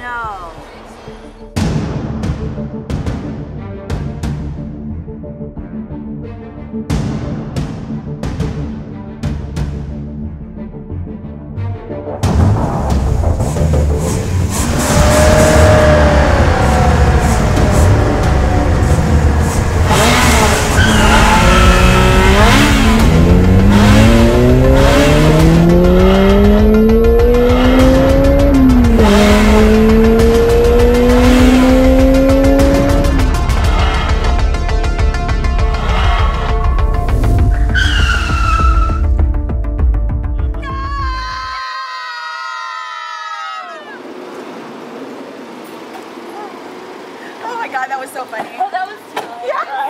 No. God, that was so funny. Oh, that was Yeah,